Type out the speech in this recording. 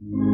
you